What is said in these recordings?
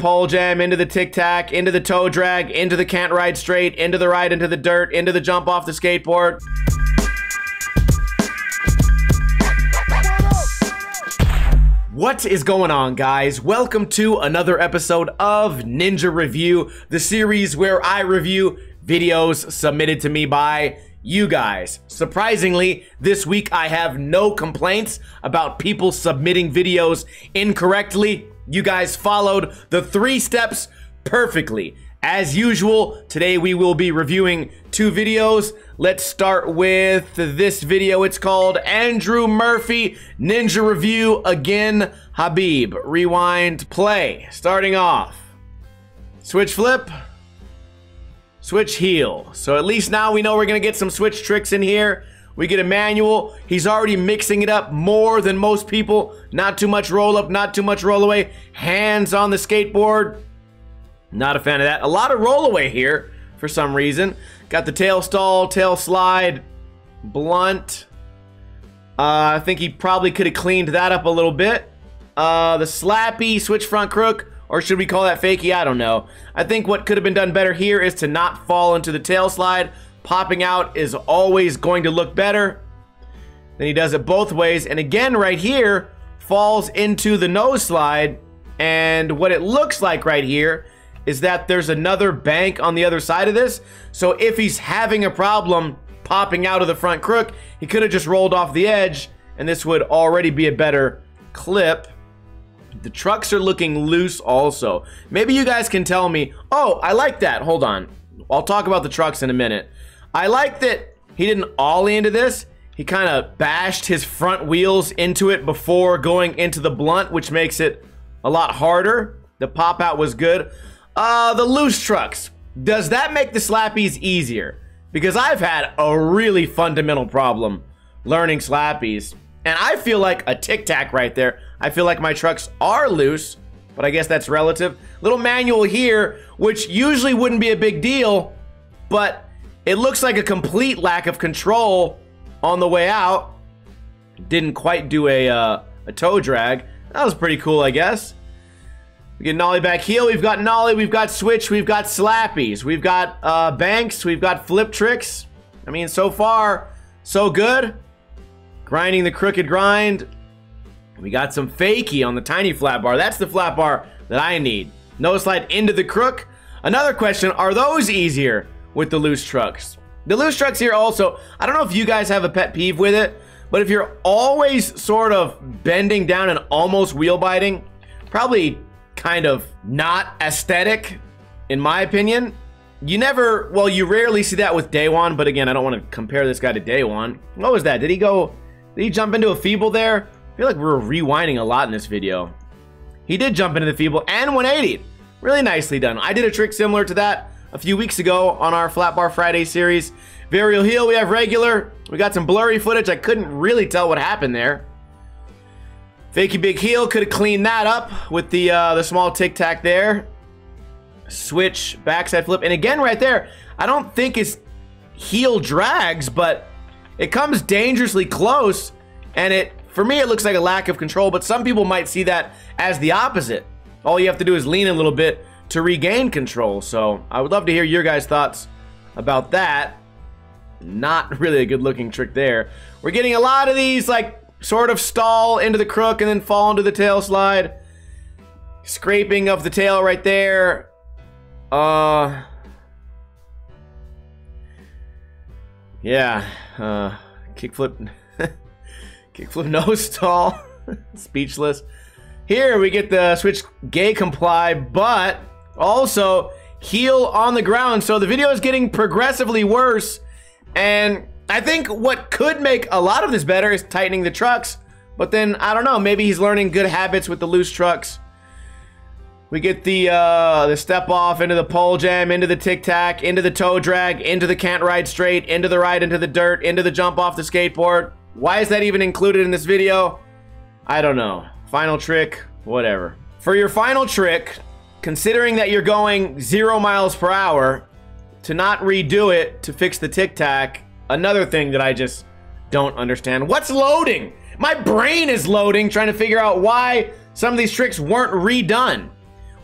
pole jam, into the tic tac, into the toe drag, into the can't ride straight, into the ride into the dirt, into the jump off the skateboard. What is going on, guys? Welcome to another episode of Ninja Review, the series where I review videos submitted to me by you guys. Surprisingly, this week I have no complaints about people submitting videos incorrectly. You guys followed the three steps perfectly. As usual, today we will be reviewing two videos. Let's start with this video. It's called Andrew Murphy Ninja Review Again Habib. Rewind, play. Starting off. Switch flip. Switch heel. So at least now we know we're going to get some switch tricks in here. We get a manual. He's already mixing it up more than most people. Not too much roll up, not too much roll away. Hands on the skateboard. Not a fan of that. A lot of roll away here for some reason. Got the tail stall, tail slide, blunt. Uh, I think he probably could have cleaned that up a little bit. Uh, the slappy switch front crook, or should we call that fakie? I don't know. I think what could have been done better here is to not fall into the tail slide. Popping out is always going to look better. Then he does it both ways. And again, right here, falls into the nose slide. And what it looks like right here is that there's another bank on the other side of this. So if he's having a problem popping out of the front crook, he could have just rolled off the edge and this would already be a better clip. The trucks are looking loose also. Maybe you guys can tell me, oh, I like that. Hold on. I'll talk about the trucks in a minute. I like that he didn't ollie into this. He kind of bashed his front wheels into it before going into the blunt, which makes it a lot harder. The pop out was good. Uh, the loose trucks. Does that make the slappies easier? Because I've had a really fundamental problem learning slappies. And I feel like a tic tac right there. I feel like my trucks are loose, but I guess that's relative. Little manual here, which usually wouldn't be a big deal, but it looks like a complete lack of control on the way out. Didn't quite do a, uh, a toe drag. That was pretty cool, I guess. We get Nollie back heel. We've got Nollie. We've got Switch. We've got Slappies. We've got uh, Banks. We've got Flip Tricks. I mean, so far, so good. Grinding the crooked grind. We got some fakie on the tiny flat bar. That's the flat bar that I need. No slide into the crook. Another question, are those easier with the loose trucks? The loose trucks here also, I don't know if you guys have a pet peeve with it, but if you're always sort of bending down and almost wheel biting, probably kind of not aesthetic, in my opinion. You never, well, you rarely see that with Daewon, but again, I don't want to compare this guy to Daewon. What was that? Did he go, did he jump into a feeble there? I feel like we're rewinding a lot in this video. He did jump into the feeble and 180. Really nicely done. I did a trick similar to that a few weeks ago on our Flat Bar Friday series. Varial heel, we have regular. We got some blurry footage. I couldn't really tell what happened there. Fakey big heel could have cleaned that up with the uh, the small tic tac there. Switch backside flip, and again right there, I don't think his heel drags, but it comes dangerously close, and it for me it looks like a lack of control. But some people might see that as the opposite. All you have to do is lean a little bit to regain control. So I would love to hear your guys' thoughts about that. Not really a good looking trick there. We're getting a lot of these like sort of stall into the crook and then fall into the tail slide. Scraping of the tail right there. Uh. Yeah. Uh. Kickflip. kickflip nose stall. Speechless. Here we get the switch gay comply, but also heel on the ground. So the video is getting progressively worse. And I think what could make a lot of this better is tightening the trucks. But then, I don't know, maybe he's learning good habits with the loose trucks. We get the uh, the step off into the pole jam, into the tic tac, into the toe drag, into the can't ride straight, into the ride into the dirt, into the jump off the skateboard. Why is that even included in this video? I don't know. Final trick, whatever. For your final trick, considering that you're going zero miles per hour, to not redo it to fix the tic tac Another thing that I just don't understand. What's loading? My brain is loading trying to figure out why some of these tricks weren't redone.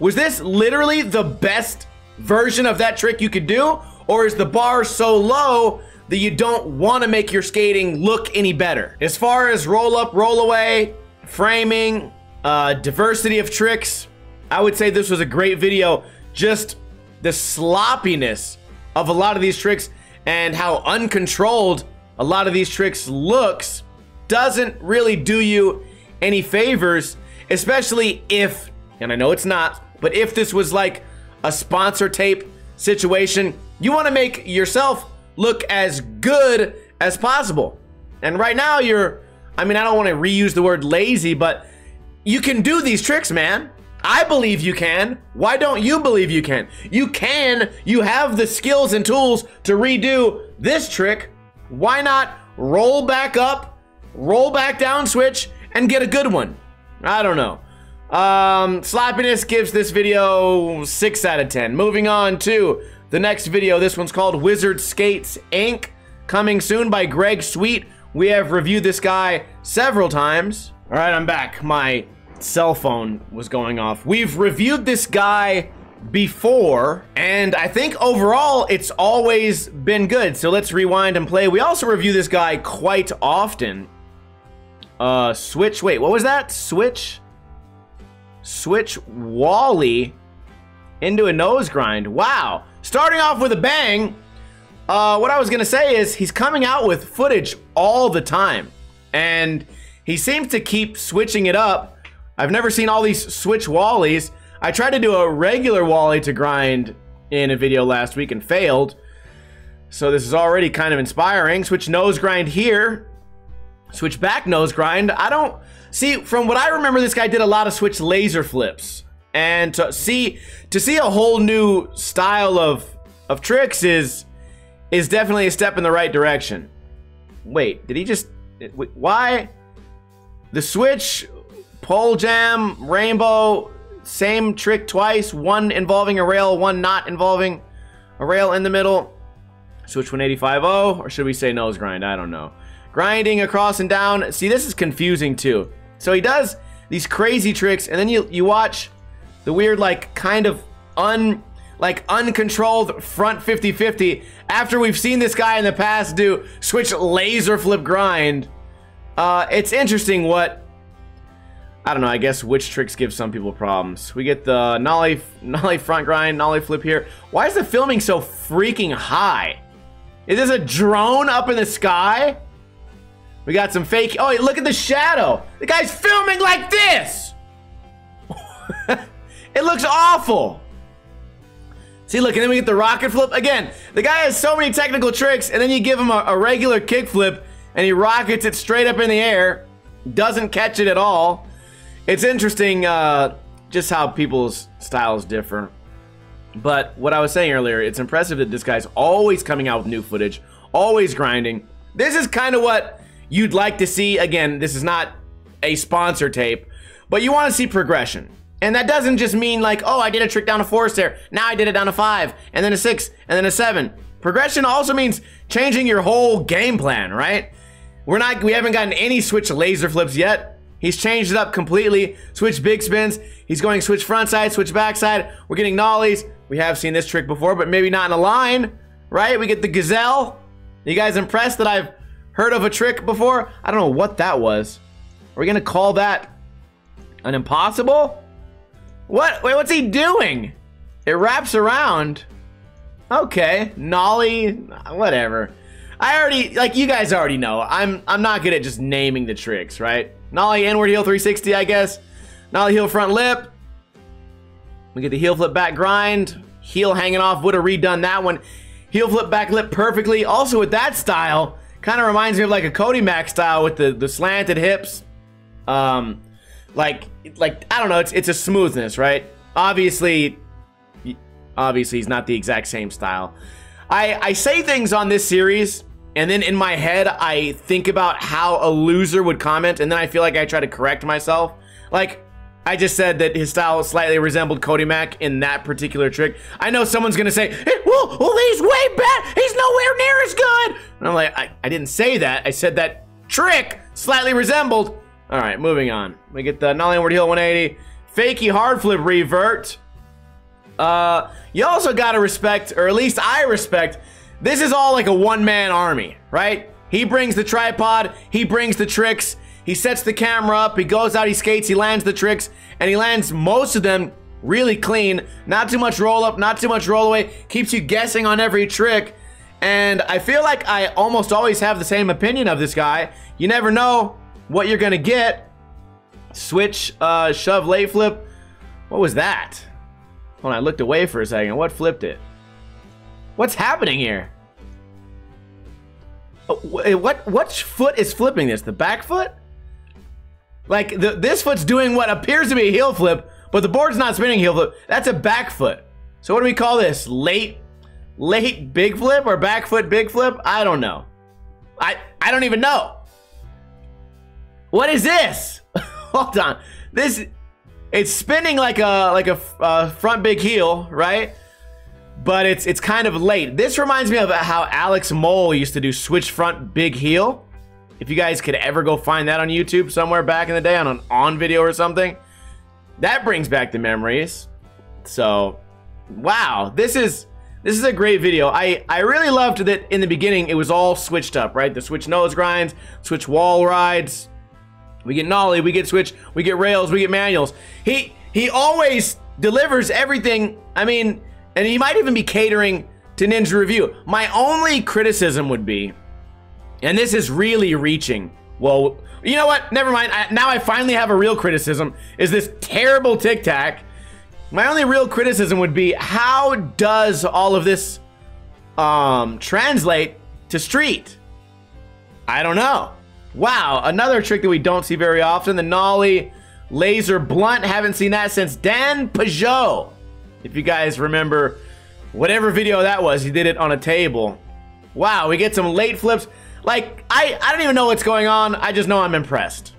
Was this literally the best version of that trick you could do? Or is the bar so low that you don't want to make your skating look any better? As far as roll up, roll away, framing, uh, diversity of tricks, I would say this was a great video. Just the sloppiness of a lot of these tricks and how uncontrolled a lot of these tricks looks doesn't really do you any favors, especially if, and I know it's not, but if this was like a sponsor tape situation, you want to make yourself look as good as possible. And right now you're, I mean, I don't want to reuse the word lazy, but you can do these tricks, man. I believe you can. Why don't you believe you can? You can. You have the skills and tools to redo this trick. Why not roll back up, roll back down switch, and get a good one? I don't know. Um, gives this video 6 out of 10. Moving on to the next video. This one's called Wizard Skates Inc. Coming soon by Greg Sweet. We have reviewed this guy several times. All right, I'm back. My cell phone was going off. We've reviewed this guy before, and I think overall it's always been good. So let's rewind and play. We also review this guy quite often. Uh, Switch, wait, what was that? Switch? Switch Wally into a nose grind. Wow. Starting off with a bang. Uh, what I was going to say is he's coming out with footage all the time. And he seems to keep switching it up I've never seen all these switch wallies. I tried to do a regular wally to grind in a video last week and failed. So this is already kind of inspiring. Switch nose grind here. Switch back nose grind. I don't... See, from what I remember, this guy did a lot of switch laser flips. And to see to see a whole new style of of tricks is is definitely a step in the right direction. Wait, did he just... Why? The switch Pole jam, rainbow, same trick twice. One involving a rail, one not involving a rail in the middle. Switch 185.0, or should we say nose grind? I don't know. Grinding across and down. See, this is confusing too. So he does these crazy tricks, and then you, you watch the weird, like, kind of un like uncontrolled front 50-50 after we've seen this guy in the past do switch laser flip grind. Uh, it's interesting what I don't know, I guess which tricks give some people problems. We get the nollie, nollie front grind, nollie flip here. Why is the filming so freaking high? Is this a drone up in the sky? We got some fake, oh, look at the shadow. The guy's filming like this. it looks awful. See, look, and then we get the rocket flip. Again, the guy has so many technical tricks, and then you give him a, a regular kick flip, and he rockets it straight up in the air. Doesn't catch it at all. It's interesting uh, just how people's styles differ. But what I was saying earlier, it's impressive that this guy's always coming out with new footage, always grinding. This is kind of what you'd like to see. Again, this is not a sponsor tape, but you want to see progression. And that doesn't just mean like, oh, I did a trick down a four stair. Now I did it down a five, and then a six, and then a seven. Progression also means changing your whole game plan, right? We're not, we haven't gotten any switch laser flips yet. He's changed it up completely. Switch big spins. He's going switch front side, switch back side. We're getting nollies. We have seen this trick before, but maybe not in a line, right? We get the gazelle. You guys impressed that I've heard of a trick before? I don't know what that was. Are we gonna call that an impossible? What? Wait, what's he doing? It wraps around. Okay, nollie, whatever. I already, like, you guys already know. I'm, I'm not good at just naming the tricks, right? Nollie inward heel 360, I guess. Nollie heel front lip. We get the heel flip back grind. Heel hanging off. Would have redone that one. Heel flip back lip perfectly. Also with that style, kind of reminds me of like a Cody Mack style with the, the slanted hips. Um, like, like I don't know. It's it's a smoothness, right? Obviously, obviously he's not the exact same style. I I say things on this series and then in my head, I think about how a loser would comment, and then I feel like I try to correct myself. Like, I just said that his style slightly resembled Cody Mack in that particular trick. I know someone's gonna say, well, well, he's way better. He's nowhere near as good. And I'm like, I, I didn't say that. I said that trick slightly resembled. All right, moving on. We get the nollie inward heel 180. Fakey hard flip revert. Uh, you also gotta respect, or at least I respect, this is all like a one-man army, right? He brings the tripod, he brings the tricks, he sets the camera up, he goes out, he skates, he lands the tricks, and he lands most of them really clean. Not too much roll up, not too much roll away, keeps you guessing on every trick. And I feel like I almost always have the same opinion of this guy. You never know what you're gonna get. Switch, uh, shove, lay flip. What was that? When I looked away for a second, what flipped it? What's happening here? Oh, what what foot is flipping this? The back foot? Like the, this foot's doing what appears to be a heel flip, but the board's not spinning heel flip. That's a back foot. So what do we call this? Late late big flip or back foot big flip? I don't know. I I don't even know. What is this? Hold on. This it's spinning like a like a uh, front big heel, right? But it's it's kind of late. This reminds me of how Alex Moul used to do switch front big heel. If you guys could ever go find that on YouTube somewhere back in the day on an on video or something, that brings back the memories. So, wow, this is this is a great video. I, I really loved that in the beginning it was all switched up, right? The switch nose grinds, switch wall rides. We get nollie, we get switch, we get rails, we get manuals. He he always delivers everything. I mean, and he might even be catering to Ninja Review. My only criticism would be and this is really reaching. Well, you know what? Never mind. I, now I finally have a real criticism. Is this terrible Tic Tac? My only real criticism would be how does all of this um, translate to street? I don't know. Wow, another trick that we don't see very often. The Nollie Laser Blunt. Haven't seen that since Dan Peugeot. If you guys remember whatever video that was, he did it on a table. Wow, we get some late flips. Like, I, I don't even know what's going on. I just know I'm impressed.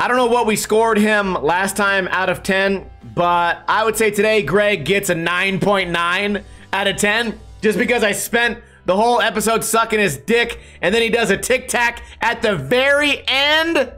I don't know what we scored him last time out of 10, but I would say today Greg gets a 9.9 out of 10 just because I spent the whole episode sucking his dick and then he does a tic tac at the very end.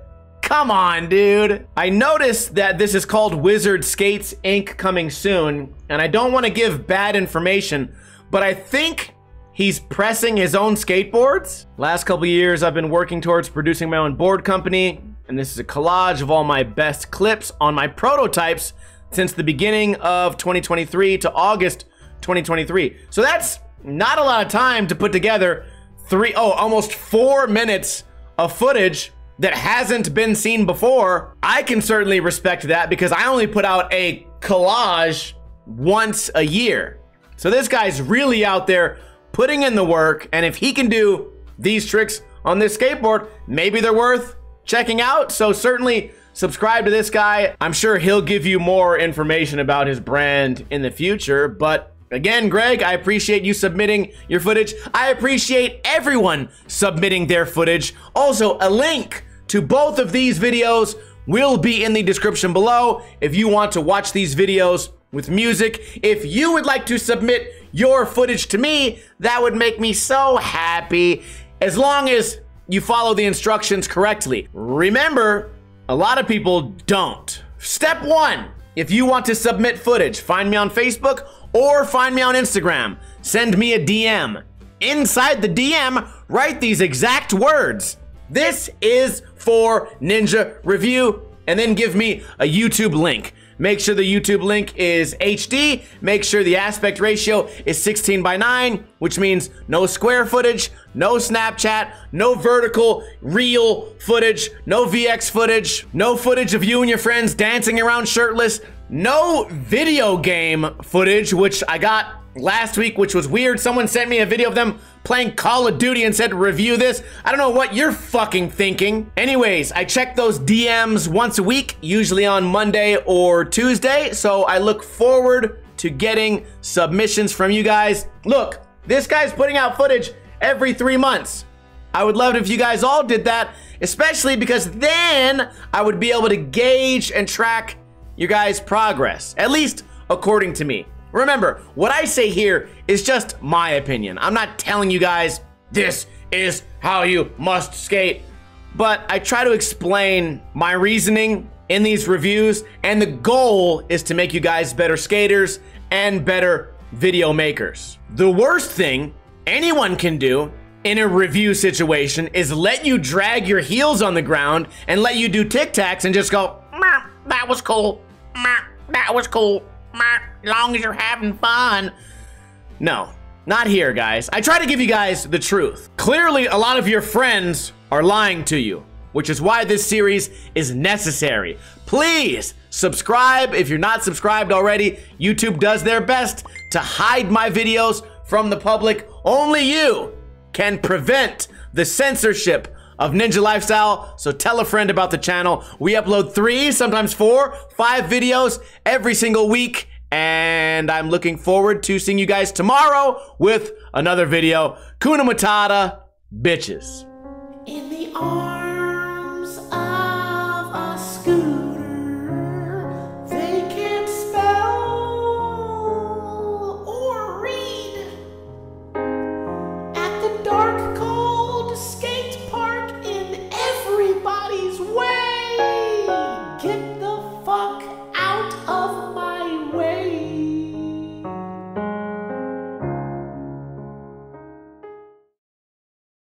Come on, dude. I noticed that this is called Wizard Skates Inc. coming soon, and I don't want to give bad information, but I think He's pressing his own skateboards. Last couple years, I've been working towards producing my own board company, and this is a collage of all my best clips on my prototypes since the beginning of 2023 to August 2023. So that's not a lot of time to put together three, oh, almost four minutes of footage that hasn't been seen before. I can certainly respect that because I only put out a collage once a year. So this guy's really out there putting in the work, and if he can do these tricks on this skateboard, maybe they're worth checking out. So certainly subscribe to this guy. I'm sure he'll give you more information about his brand in the future, but Again, Greg, I appreciate you submitting your footage. I appreciate everyone submitting their footage. Also, a link to both of these videos will be in the description below if you want to watch these videos with music. If you would like to submit your footage to me, that would make me so happy. As long as you follow the instructions correctly. Remember, a lot of people don't. Step one, if you want to submit footage, find me on Facebook or find me on Instagram. Send me a DM. Inside the DM, write these exact words. This is for Ninja Review, and then give me a YouTube link. Make sure the YouTube link is HD. Make sure the aspect ratio is 16 by 9, which means no square footage, no Snapchat, no vertical, real footage, no VX footage, no footage of you and your friends dancing around shirtless, no video game footage, which I got last week, which was weird. Someone sent me a video of them playing Call of Duty and said, review this. I don't know what you're fucking thinking. Anyways, I check those DMs once a week, usually on Monday or Tuesday. So I look forward to getting submissions from you guys. Look, this guy's putting out footage every three months. I would love it if you guys all did that, especially because then I would be able to gauge and track your guys' progress, at least according to me. Remember, what I say here is just my opinion. I'm not telling you guys this is how you must skate, but I try to explain my reasoning in these reviews, and the goal is to make you guys better skaters and better video makers. The worst thing anyone can do in a review situation is let you drag your heels on the ground and let you do tic tacs and just go, that was cool. That was cool. Long as you're having fun. No, not here, guys. I try to give you guys the truth. Clearly, a lot of your friends are lying to you, which is why this series is necessary. Please subscribe if you're not subscribed already. YouTube does their best to hide my videos from the public. Only you can prevent the censorship of Ninja Lifestyle. So tell a friend about the channel. We upload three, sometimes four, five videos every single week. And I'm looking forward to seeing you guys tomorrow with another video. Kuna Matata, bitches. In the arms